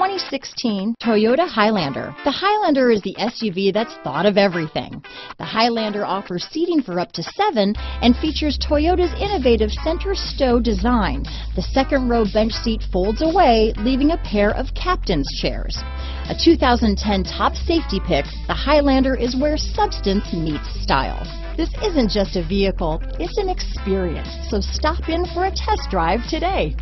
2016 Toyota Highlander. The Highlander is the SUV that's thought of everything. The Highlander offers seating for up to seven and features Toyota's innovative center stow design. The second row bench seat folds away, leaving a pair of captain's chairs. A 2010 top safety pick, the Highlander is where substance meets style. This isn't just a vehicle, it's an experience. So stop in for a test drive today.